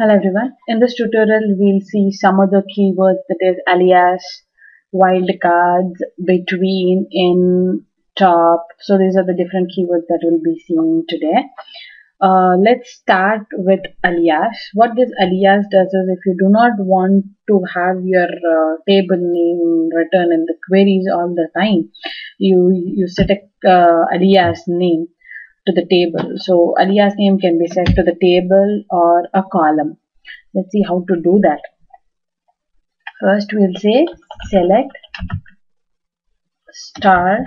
Hello everyone. In this tutorial, we'll see some of the keywords that is alias, wildcards, between, in, top. So these are the different keywords that we'll be seeing today. Uh, let's start with alias. What this alias does is if you do not want to have your uh, table name written in the queries all the time, you, you set a uh, alias name to the table. So alias name can be set to the table or a column. Let's see how to do that. First we'll say select star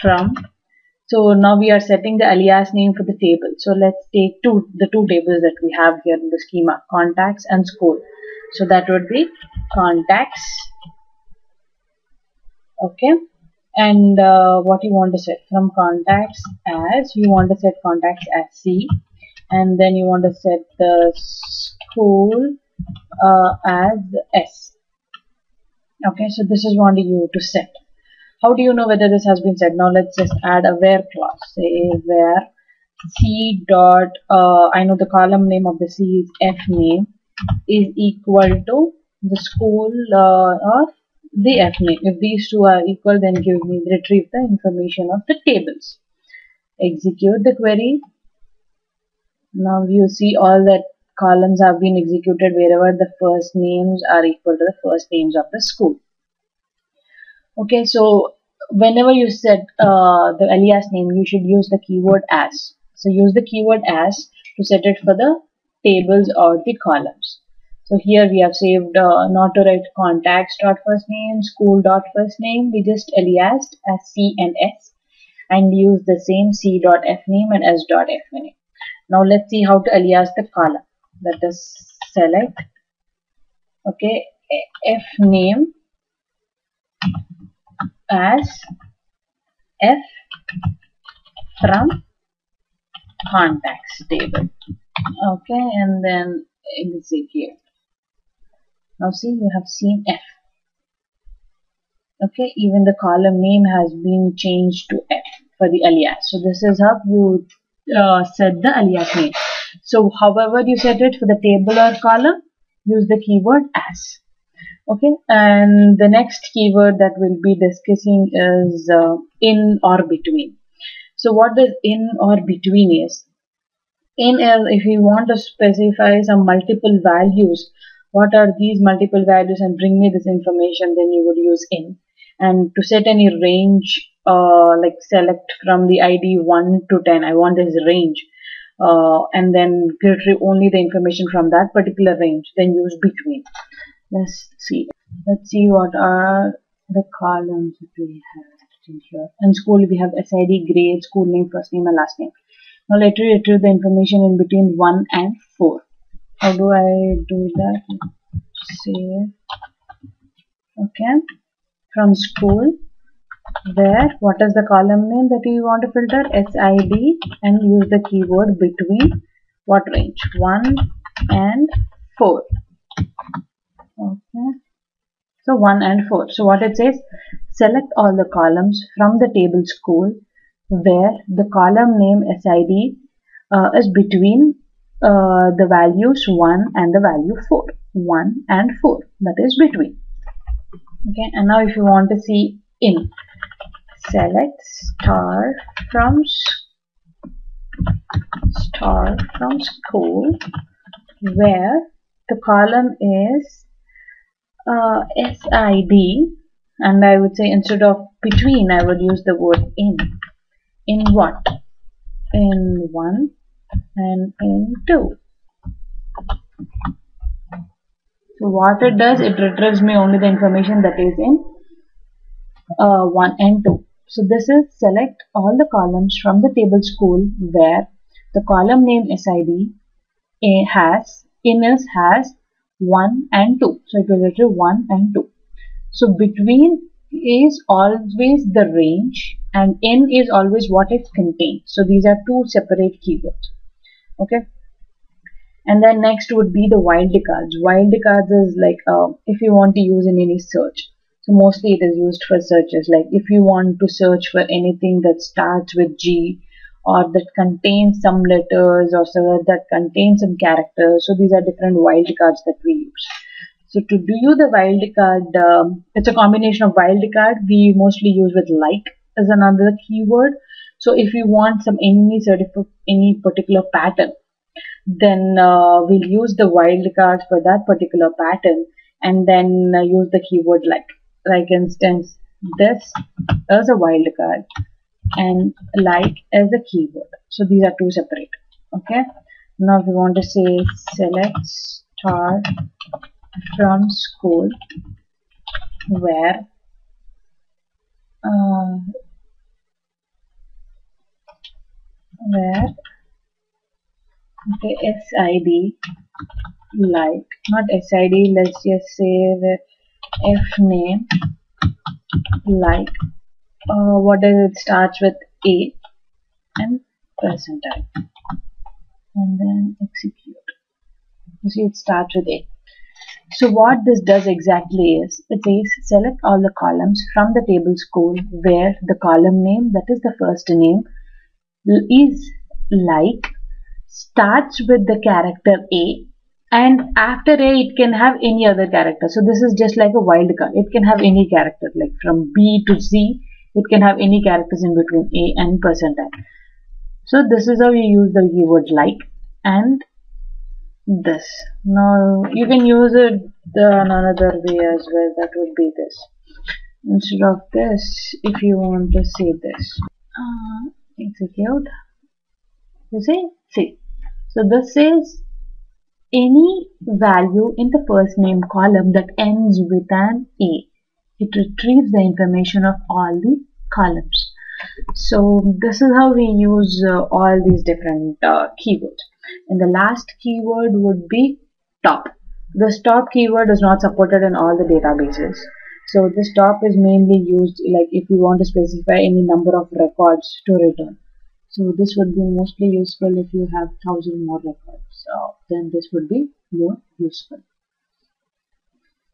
from so now we are setting the alias name for the table. So let's take two the two tables that we have here in the schema contacts and school. So that would be contacts okay and uh, what you want to set from contacts as you want to set contacts as C. And then you want to set the school uh, as S. Okay so this is what you to set. How do you know whether this has been set now let's just add a where clause. Say where c dot uh, I know the column name of the C is f name is equal to the school uh, of the f name. If these two are equal, then give me retrieve the information of the tables. Execute the query. Now you see all the columns have been executed wherever the first names are equal to the first names of the school. Okay, so whenever you set uh, the alias name, you should use the keyword as. So use the keyword as to set it for the tables or the columns. So here we have saved uh, not to write contacts dot first name, school dot first name. We just aliased as C and S and use the same C dot F name and S dot F name. Now let's see how to alias the column. Let us select okay F name as F from contacts table. Okay, and then execute. Now see you have seen F. Okay, even the column name has been changed to F for the alias. So this is how you uh, set the alias name. So however you set it for the table or column, use the keyword as. Okay, and the next keyword that we'll be discussing is uh, in or between. So what does in or between is? In is if you want to specify some multiple values what are these multiple values and bring me this information then you would use in. And to set any range uh, like select from the id 1 to 10 i want this range. Uh, and then retrieve only the information from that particular range then use between. Let's see. Let's see what are the columns that we have in here. In school we have sid grade school name first name and last name. Now let me retrieve the information in between 1 and 4 how do I do that? Save okay. From school. Where what is the column name that you want to filter? SID and use the keyword between. What range? 1 and 4 okay. So 1 and 4 so what it says? Select all the columns from the table school where the column name SID uh, is between uh, the values 1 and the value 4 1 and 4 that is between. Okay and now if you want to see in select star from star from school where the column is uh, SID and I would say instead of between I would use the word in. In what? In 1 and in 2. So what it does, it retrieves me only the information that is in uh, 1 and 2. So this is select all the columns from the table school where the column name SID A has, in is has 1 and 2. So it will retrieve 1 and 2. So between is always the range and in is always what it contains. So these are two separate keywords okay and then next would be the wildcards wildcards is like uh, if you want to use in any search so mostly it is used for searches like if you want to search for anything that starts with G or that contains some letters or so that contains some characters. So these are different wildcards that we use. So to do the wildcard, um, it's a combination of wildcard. We mostly use with like as another keyword. So if you want some any certificate, any particular pattern, then uh, we'll use the wildcards for that particular pattern and then uh, use the keyword like. Like instance, this is a wildcard and like as a keyword. So these are two separate. Okay. Now we want to say select star from school where uh, where okay sid like not sid let's just say the f name like uh, what does it starts with a and percentile and then execute. You see it starts with a. So what this does exactly is it says select all the columns from the table school where the column name that is the first name is like starts with the character a and after a it can have any other character. So this is just like a wildcard it can have any character like from b to z it can have any characters in between a and percentile. So this is how you use the keyword like and this. Now you can use it another way as well. That would be this. Instead of this if you want to say this. Uh, execute you see see so this is any value in the first name column that ends with an A. It retrieves the information of all the columns. So this is how we use uh, all these different uh, keywords. And the last keyword would be top. This top keyword is not supported in all the databases. So this top is mainly used like if you want to specify any number of records to return. So this would be mostly useful if you have thousand more records. So then this would be more useful.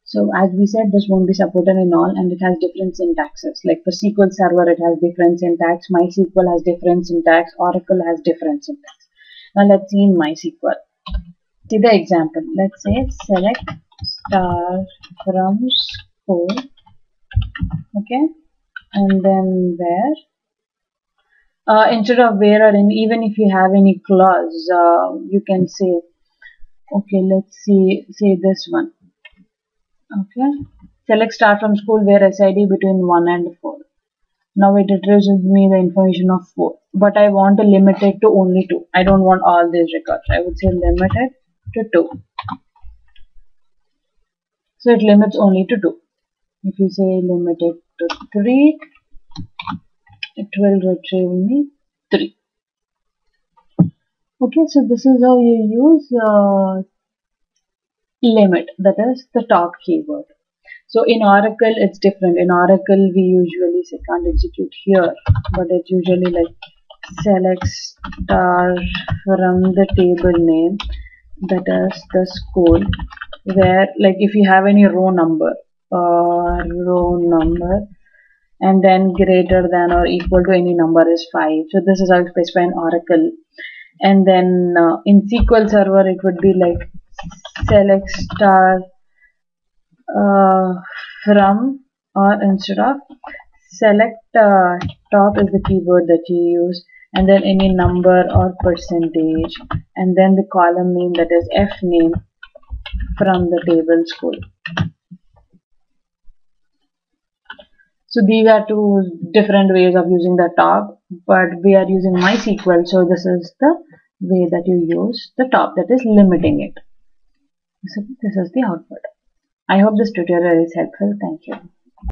So as we said, this won't be supported in all and it has different syntaxes. Like for SQL Server, it has different syntax. MySQL has different syntax. Oracle has different syntax. Now let's see in MySQL. See the example. Let's say select star from school. Okay. And then where uh, instead of where or in, even if you have any clause, uh, you can say, okay, let's see, say this one. Okay, select start from school where SID between 1 and 4. Now it retrieves me the information of 4, but I want to limit it to only 2. I don't want all these records. I would say limit it to 2. So it limits only to 2. If you say limit it to 3, it will retrieve me 3 okay so this is how you use uh, limit that is the top keyword. So in oracle it's different. In oracle we usually say can't execute here but it's usually like select star from the table name that is the school where like if you have any row number uh, row number. And then greater than or equal to any number is 5 so this is how you specify in oracle. And then uh, in sql server it would be like select star uh, from or instead of select uh, top is the keyword that you use and then any number or percentage and then the column name that is f name from the table school So these are two different ways of using the top, but we are using MySQL. So this is the way that you use the top, that is limiting it. So this is the output. I hope this tutorial is helpful. Thank you.